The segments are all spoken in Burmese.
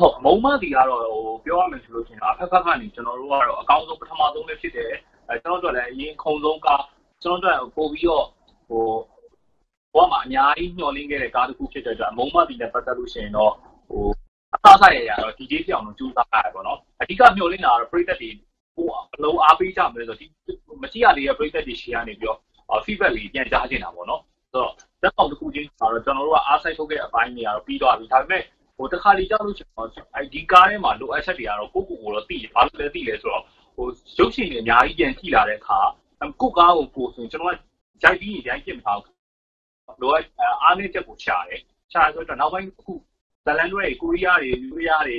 ဟုတ်မုံမတီကတော့ဟိုပြောရမယ်ဆိုလို့ရှိရင်အဖက်ဖက်ကနေကျွန်တော်တို့ကတော့အကောင်းဆုံးပထမဆုံးပဲဖြစ်တယ်အဲကျွန်တော်တို့လည်းအရင်ခုံဆုံးကကျွန်တော်တို့ပို့ပြီးတော့ဟိုဘောမှာအများကြီးညှော်လင်းခဲ့တဲ့ကားတစ်ခုဖြစ်တဲ့အတွက်မုံမတီနဲ့ပတ်သက်လို့ရှိရင်တော့ဟိုအသားဆိုင်ရရတော့ DJ ပြောင်းလို့ကြိုးစားရတယ်ပေါ့နော်အဓိကညှော်လင်းတာကတော့ပရိသတ်တွေဟိုဘလုံးအားပေးကြမယ်ဆိုတော့ဒီမကြည့်ရသေးတဲ့ပရိသတ်တွေရှေ့ကနေပြီးတော့ feedback လေးပြန်ကြားချင်တာပေါ့နော်ဆိုတော့တက်အောင်တစ်ခုချင်းဆိုတော့ကျွန်တော်တို့ကအားဆိုင်ထုတ်ခဲ့တဲ့အပိုင်းတွေကတော့ပြီးသွားပြီဒါပေမဲ့ ဟိုတခါလေကြောက်လို့ရှိရင်အဲဒီကားထဲမှာလိုအပ်ချက်တွေကတော့ကိုကိုကိုတော့သိတယ်ဘာလို့လဲသိလဲဆိုတော့ဟိုရုပ်ရှင်တွေအများကြီးပြန်ကြည့်လာတဲ့အခါကိုကားကိုကိုဆိုရင်ကျွန်တော်ကရိုက်ပြီးရိုက်ကြည့်မထားဘူးလိုအပ်အားနည်းချက်ကိုရှာတယ်ရှာဆိုတော့နောက်ပိုင်းအခုဇလန်တွေကိုရီးယားတွေယူရီးယားတွေ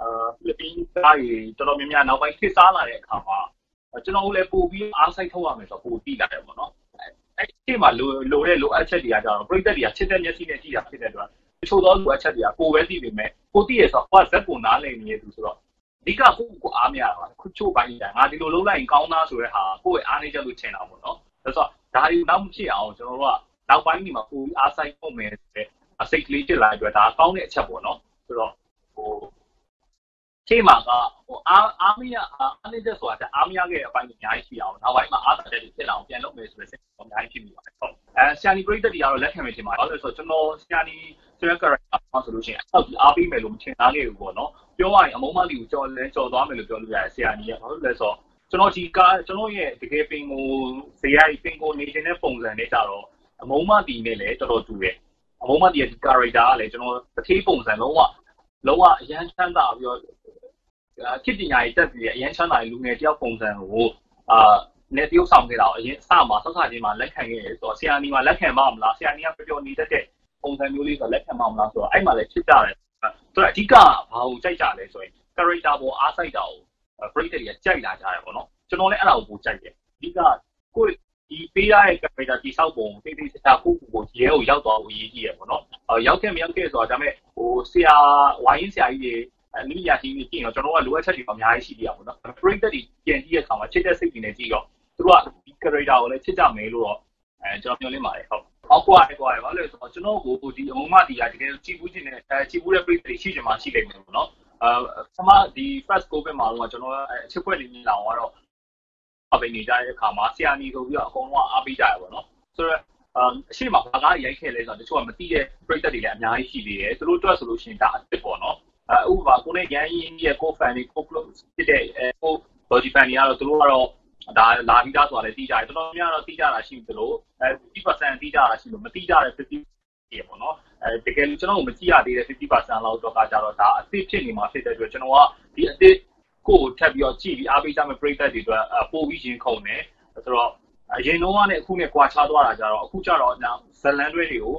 အာဖိလစ်ပင်းသားတွေတော်တော်များများနောက်ပိုင်းခေတ်စားလာတဲ့အခါမှာကျွန်တော်လည်းပို့ပြီးအားစိုက်ထုတ်ရမယ်ဆိုတော့ပို့သိလာတယ်ပေါ့နော်အဲ့ဒီမှာလိုလိုတဲ့လိုအပ်ချက်တွေကကြတော့ပရိသတ်တွေကချစ်တဲ့မျက်စိနဲ့ကြည့်တာဖြစ်တဲ့အတွက် တချို့သောလိုအပ်ချက်တွေကကိုယ်ပဲသိပေမဲ့ကိုသိရဆိုတော့ဇက်ကိုနားလည်နေရသူဆိုတော့အဓိကကိုယ့်ကိုအားမရတာခုချို့ပိုင်းညာငါဒီလိုလုံးလိုက်ရင်ကောင်းသားဆိုတဲ့ဟာကိုယ့်ရဲ့အားနေချက်လို့ထင်တာပေါ့နော်ဒါဆိုဒါတွေနောက်မဖြစ်အောင်ကျွန်တော်တို့ကနောက်ပိုင်းဒီမှာကိုယ်အားဆိုင်ပုံမယ်ဆိုတဲ့အစိတ်ကလေးဖြစ်လာတဲ့အတွက်ဒါကောင်းတဲ့အချက်ပေါ့နော်ဆိုတော့ဟိုချိန်မှာကဟိုအားအားမရအားနေတဲ့ဆိုတာအားမရခဲ့တဲ့အပိုင်းအများကြီးရှိအောင်နောက်ပိုင်းမှာအားတဲ့တွေဖြစ်လာအောင်ပြန်လုပ်မယ်ဆိုတဲ့စိတ်အများကြီးရှိနေပါတယ်ဟုတ် အဲဆရာနီပရိသတ်တွေကတော့လက်ခံမယ်ထင်ပါတယ်ဘာလို့လဲဆိုတော့ကျွန်တော်ဆရာနီဆိုတဲ့ character မှာဆိုလို့ရှိရင်အောက်ဒီအားပေးမယ်လို့မထင်သားခဲ့ဘူးပေါ့နော်ပြောရရင်အမုံမလီကိုကြော်လဲကြော်သွားမယ်လို့ပြောလို့ရတယ်ဆရာနီကဘာလို့လဲဆိုတော့ကျွန်တော်ဒီကကျွန်တော်ရဲ့တကယ်ပင်ကိုဇေယျပင်ကိုနေနေတဲ့ပုံစံနဲ့ကြတော့အမုံမတီနဲ့လည်းတော်တော်တူတယ်အမုံမတီရဲ့ character ကလည်းကျွန်တော်တစ်သေးပုံစံလုံးဝလုံးဝအရန်ချမ်းသာပြီးတော့ခေတ်ပညာရေးတက်ပြီးအရန်ချမ်းသာတဲ့လူငယ်တယောက်ပုံစံကိုအာ နဲ့တရုပ်ဆောင်ခဲ့တာအရင်အစမှာဆောက်ဆာချင်းမှာလက်ခံခဲ့ရဆိုတော့ဆရာနီမှာလက်ခံမမလားဆရာနီကပြောပြောနေတတ်တဲ့ပုံစံမျိုးလေးဆိုလက်ခံမမလားဆိုတော့အဲ့မှာလည်းဖြစ်ကြတယ်ဆိုတော့အဓိကဘာကိုကြိုက်ကြလဲဆိုရင် character ပေါ်အားစိုက်တာကိုပရိသတ်တွေကကြိုက်လာကြတယ်ပေါ့နော်ကျွန်တော်လည်းအဲ့ဒါကိုပိုကြိုက်တယ်အဓိကကိုဒီပေးရတဲ့ character တိဆောက်ပုံတိတိကျကျကိုကိုကိုရဲကိုရောက်သွားဖို့အရေးကြီးရပေါ့နော်ရောက်ခဲ့မရောက်ခဲ့ဆိုတော့ဒါပေမဲ့ဟိုဆရာဝိုင်းဆရာကြီးတွေလူညာကြီးတွေကြည့်ရင်တော့ကျွန်တော်ကလိုအပ်ချက်တွေအများကြီးရှိသေးတာပေါ့နော်ပရိသတ်တွေပြန်ကြည့်တဲ့အခါမှာချစ်တဲ့စိတ်တွေနဲ့ကြည့်တော့သူ တို့ကဒီ character ကိုလည်းချစ်ကြမယ်လို့တော့အဲကျွန်တော်ပြောလင်းပါတယ်ဟုတ်အောက်ကွာကွာဘာလို့လဲဆိုတော့ကျွန်တော်ကိုဒီအုံမတီကတကယ်ကြည့်ဘူးချင်းနဲ့အဲကြည့်ဘူးတဲ့ပရိသတ်တွေရှိချင်မှရှိလိမ့်မယ်ပေါ့နော်အဲဆမဒီ first covid မှာတော့ကျွန်တော်အချစ်ခွက်လေးနေလာတော့အပိနေကြတဲ့အခါမှာဆရာနီဆိုပြီးတော့အကုန်လုံးအားပေးကြရပါတော့ဆိုတော့အရှိမဘာကားရိုက်ခဲ့လဲဆိုတော့တချို့ကမသိတဲ့ပရိသတ်တွေလည်းအများကြီးရှိသေးတယ်သူတို့တွက်ဆိုလို့ရှိရင်ဒါအစ်စ်ပေါ့နော်အဲဥပမာကိုနဲ့ရန်ရင်ရဲ့ကိုဖန်တွေကိုကလုဖြစ်တဲ့အဲကို body fan တွေကတော့သူတို့ကတော့ ဒါလာပြီးသားဆိုတာလည်းသိကြတယ်တော်တော်များတော့သိကြတာရှိသလိုအဲ50%သိကြတာရှိလို့မသိကြတဲ့50ရေပေါ့နော်အဲတကယ်လို့ကျွန်တော်မကြည့်ရသေးတဲ့50%လောက်တော့ကကြတော့ဒါအသစ်ဖြစ်နေမှာဖြစ်တဲ့အတွက်ကျွန်တော်ကဒီအသစ်ကိုထပ်ပြီးတော့ကြည့်ပြီးအားပေးကြမယ့်ပရိသတ်တွေအတွက်ပို့ပြီးရင်ခုန်တယ်ဆိုတော့အရင်တော့ကနဲ့အခုနဲ့ကွာခြားသွားတာကြတော့အခုကျတော့ဇလန်တွဲတွေကို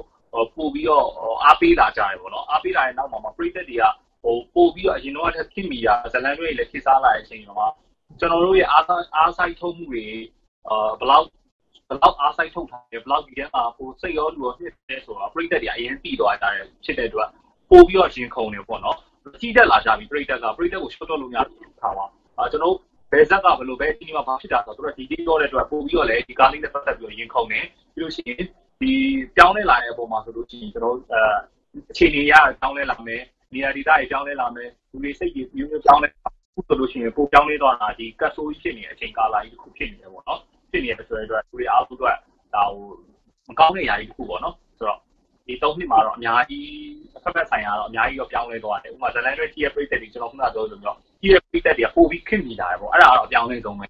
ပို့ပြီးတော့အားပေးလာကြတယ်ပေါ့နော်အားပေးလာတဲ့နောက်မှာပရိသတ်တွေကဟိုပို့ပြီးတော့အရင်တော့ထက်ခင်မီယာဇလန်တွဲတွေလည်းခေစားလာတဲ့အချိန်မှာ ကျွန်တော်တို့ရဲ့အားအားဆိုင်ထုတ်မှုတွေအာဘလောက်ဘလောက်အားဆိုင်ထုတ်ထားတယ်ဘလောက်ဒီထဲမှာဟိုစိတ်ရောလူရောဖြစ်တယ်ဆိုတာပရိသတ်တွေအရင်သိသွားကြတယ်ဖြစ်တဲ့အတွက်ပို့ပြီးတော့ရင်ခုန်နေပေါ့နော်ကြီးတက်လာကြပြီပရိသတ်ကပရိသတ်ကိုရှော့တော့လို့များခါပါအာကျွန်တော်ဘယ်ဇက်ကဘယ်လိုပဲဒီမှာဘာဖြစ်တာဆိုတော့ဒီဒီတော့တဲ့အတွက်ပို့ပြီးတော့လည်းဒီကားလေးနဲ့ပတ်သက်ပြီးရင်ခုန်နေပြီးလို့ရှိရင်ဒီပြောင်းလဲလာတဲ့အပေါ်မှာဆိုလို့ရှိရင်ကျွန်တော်အဲအခြေအနေရပြောင်းလဲလာမယ်နေရာဒေသတွေပြောင်းလဲလာမယ်လူတွေစိတ်တွေမျိုးမျိုးပြောင်းလဲ ခုဆိုလို့ရှိရင်ပိုပြောင်းလဲသွားတာဒီကတ်ဆိုးကြီးဖြစ်နေတဲ့အချိန်ကာလကြီးတစ်ခုဖြစ်နေတယ်ပေါ့နော်ဖြစ်နေတဲ့ဆိုတဲ့အတွက်လူတွေအားလုံးအတွက်ဒါဟိုမကောင်းတဲ့ຢာကြီးတစ်ခုပေါ့နော်ဆိုတော့ဒီသုံးနှစ်မှာတော့အများကြီးအဖက်ဖက်ဆိုင်ရာတော့အများကြီးတော့ပြောင်းလဲသွားတယ်ဥပမာဇလန်တွေ TF ပြည့်တဲ့ဒီကျွန်တော်ခုနပြောလို့မျိုး TF ပြည့်တဲ့တွေကပိုပြီးခင်မိလာတယ်ပေါ့အဲ့ဒါတော့အပြောင်းလဲဆုံးပဲ